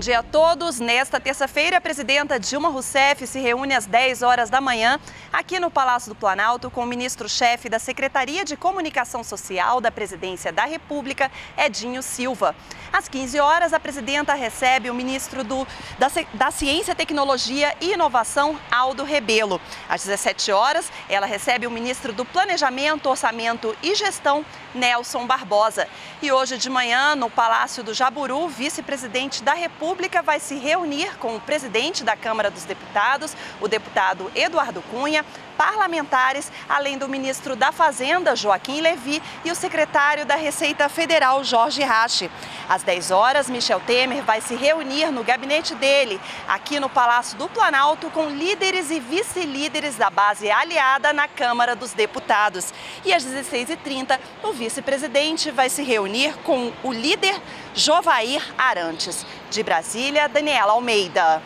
dia a todos. Nesta terça-feira, a presidenta Dilma Rousseff se reúne às 10 horas da manhã aqui no Palácio do Planalto com o ministro-chefe da Secretaria de Comunicação Social da Presidência da República, Edinho Silva. Às 15 horas, a presidenta recebe o ministro do, da, da Ciência, Tecnologia e Inovação, Aldo Rebelo. Às 17 horas, ela recebe o ministro do Planejamento, Orçamento e Gestão, Nelson Barbosa. E hoje de manhã, no Palácio do Jaburu, vice-presidente da República, República vai se reunir com o presidente da Câmara dos Deputados, o deputado Eduardo Cunha, parlamentares, além do ministro da Fazenda, Joaquim Levi, e o secretário da Receita Federal, Jorge Rache. Às 10 horas, Michel Temer vai se reunir no gabinete dele, aqui no Palácio do Planalto, com líderes e vice-líderes da base aliada na Câmara dos Deputados. E às 16h30, o vice-presidente vai se reunir com o líder Jovair Arantes. De Brasília, Daniela Almeida.